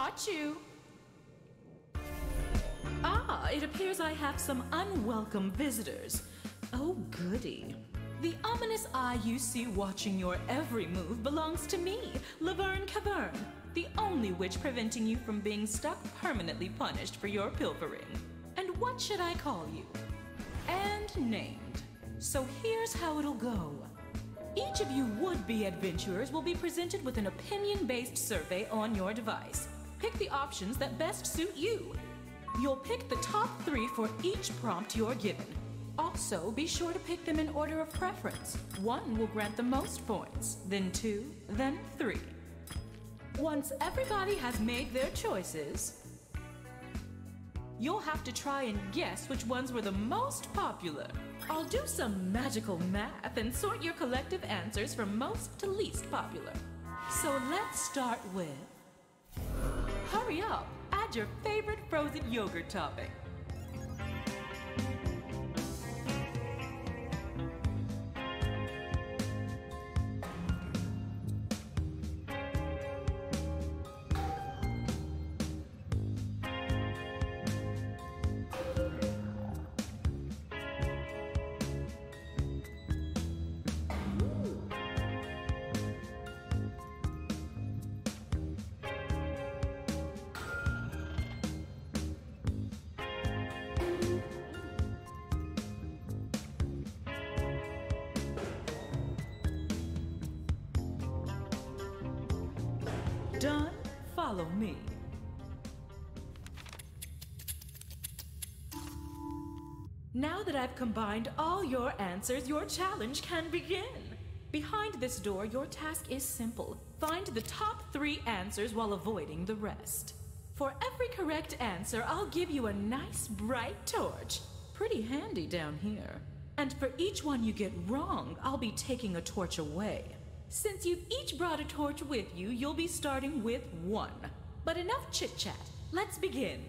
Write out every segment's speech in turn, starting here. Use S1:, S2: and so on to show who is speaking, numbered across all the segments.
S1: Caught you. Ah, it appears I have some unwelcome visitors. Oh, goody. The ominous eye you see watching your every move belongs to me, Laverne Cavern, the only witch preventing you from being stuck permanently punished for your pilfering. And what should I call you? And named. So here's how it'll go. Each of you would-be adventurers will be presented with an opinion-based survey on your device. Pick the options that best suit you. You'll pick the top three for each prompt you're given. Also, be sure to pick them in order of preference. One will grant the most points, then two, then three. Once everybody has made their choices, you'll have to try and guess which ones were the most popular. I'll do some magical math and sort your collective answers from most to least popular. So let's start with. Hurry up! Add your favorite frozen yogurt topping. Done? Follow me. Now that I've combined all your answers, your challenge can begin. Behind this door, your task is simple. Find the top three answers while avoiding the rest. For every correct answer, I'll give you a nice bright torch. Pretty handy down here. And for each one you get wrong, I'll be taking a torch away. Since you've each brought a torch with you, you'll be starting with one. But enough chit chat. Let's begin.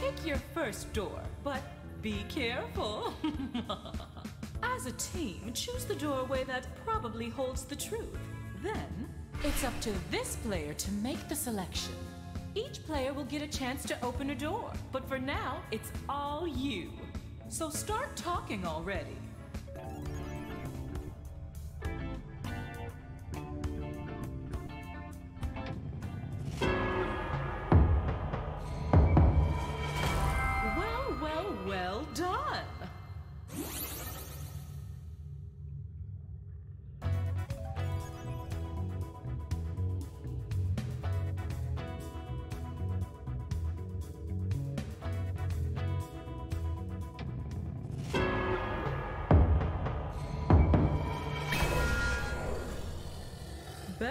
S1: Pick your first door, but be careful. As a team, choose the doorway that probably holds the truth. Then, it's up to this player to make the selection. Each player will get a chance to open a door, but for now, it's all you. So start talking already.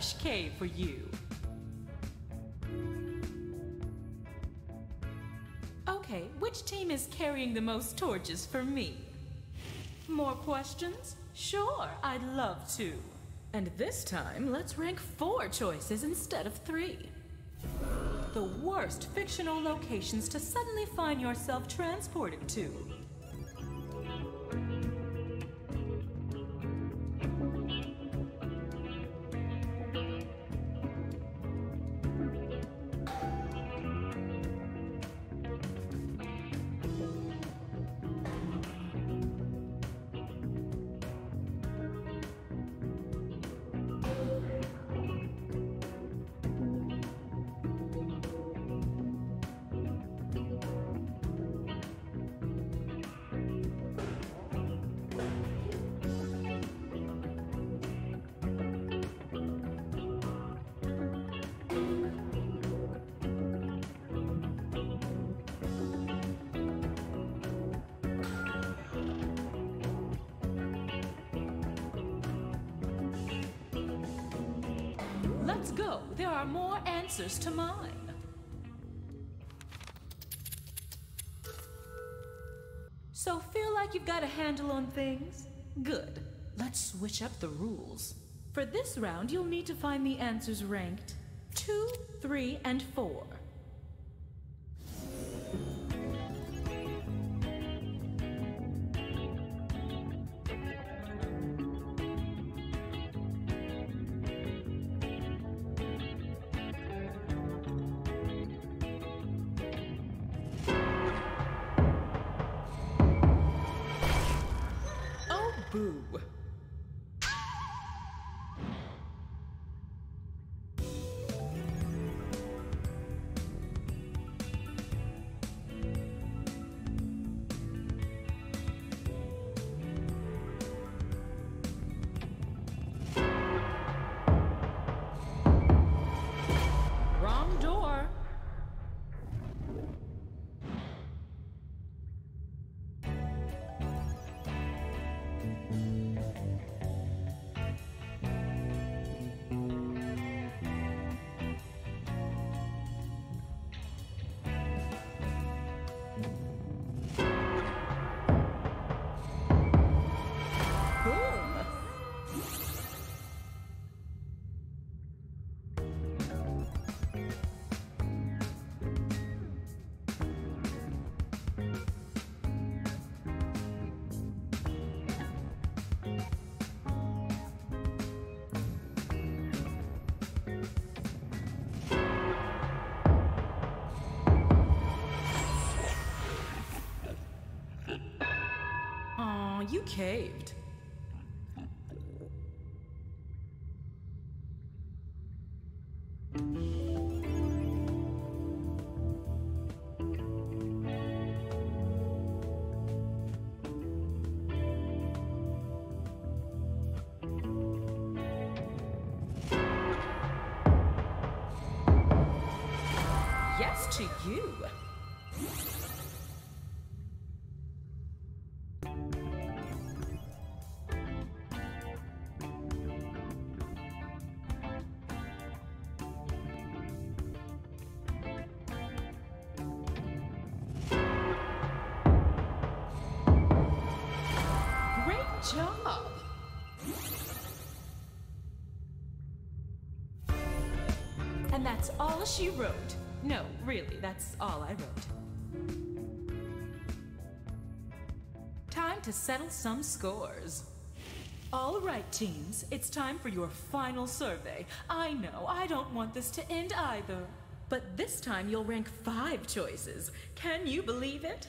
S1: Fresh cave for you. Okay, which team is carrying the most torches for me? More questions? Sure, I'd love to. And this time, let's rank four choices instead of three. The worst fictional locations to suddenly find yourself transported to. Let's go. There are more answers to mine. So feel like you've got a handle on things? Good. Let's switch up the rules. For this round, you'll need to find the answers ranked 2, 3, and 4. Boo. You caved. That's all she wrote. No, really, that's all I wrote. Time to settle some scores. All right, teams, it's time for your final survey. I know, I don't want this to end either. But this time you'll rank five choices. Can you believe it?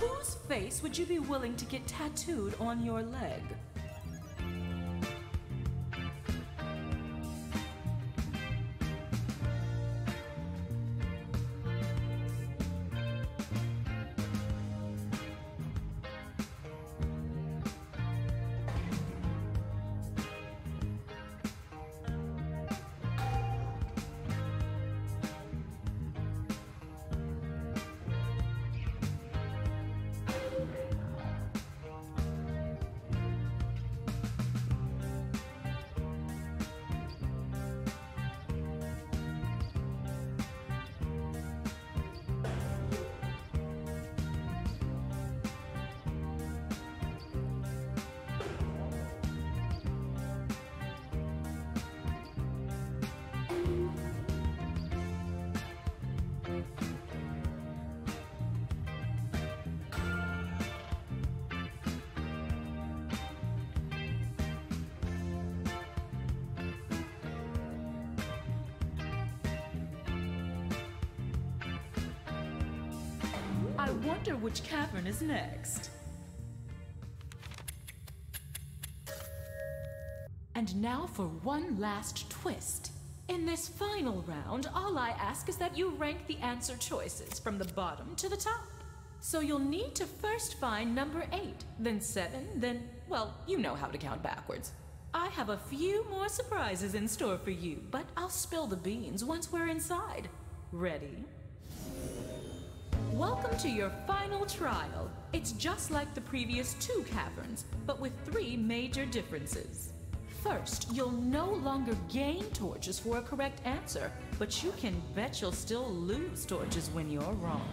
S1: Whose face would you be willing to get tattooed on your leg? Wonder which cavern is next. And now for one last twist. In this final round, all I ask is that you rank the answer choices from the bottom to the top. So you'll need to first find number eight, then seven, then, well, you know how to count backwards. I have a few more surprises in store for you, but I'll spill the beans once we're inside. Ready? Welcome to your final trial. It's just like the previous two caverns, but with three major differences. First, you'll no longer gain torches for a correct answer, but you can bet you'll still lose torches when you're wrong.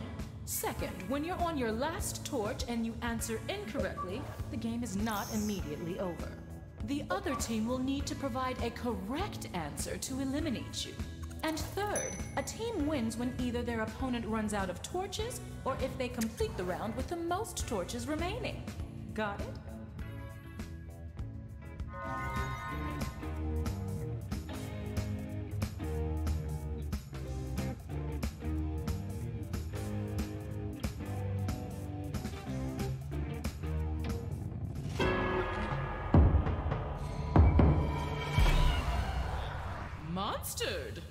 S1: Second, when you're on your last torch and you answer incorrectly, the game is not immediately over. The other team will need to provide a correct answer to eliminate you. And third, a team wins when either their opponent runs out of torches or if they complete the round with the most torches remaining. Got it? Monstered!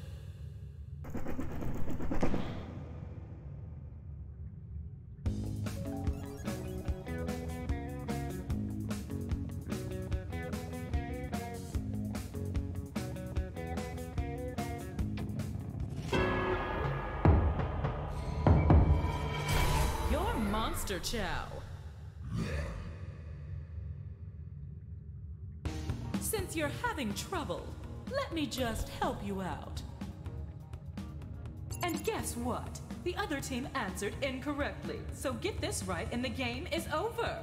S1: You're Chow. Since you're having trouble, let me just help you out. And guess what? The other team answered incorrectly. So get this right and the game is over.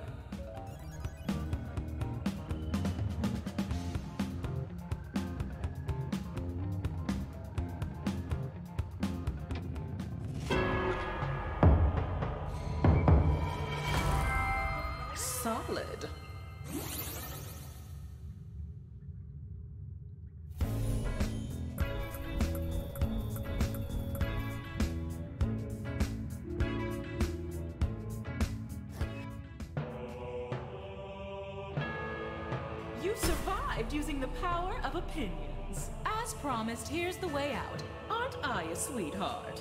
S1: You survived using the power of opinions. As promised, here's the way out. Aren't I a sweetheart?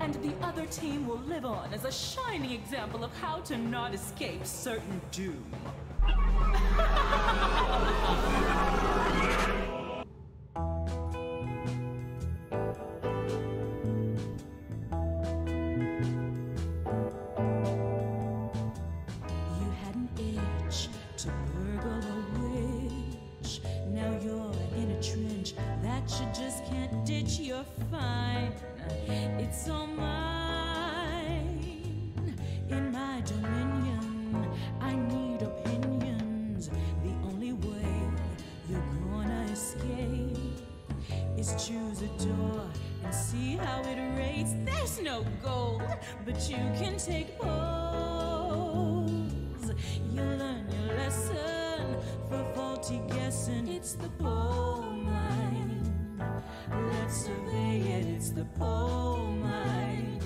S1: And the other team will live on as a shining example of how to not escape certain doom. goal, but you can take pose. You learn your lesson for faulty guessing. It's the Poll Mine. Let's survey it. It's the Poll Mine.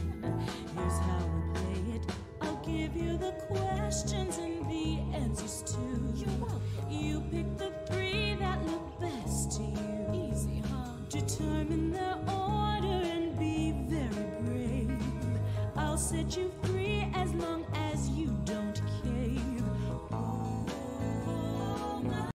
S1: Here's how we play it. I'll give you the questions and the answers too. You pick the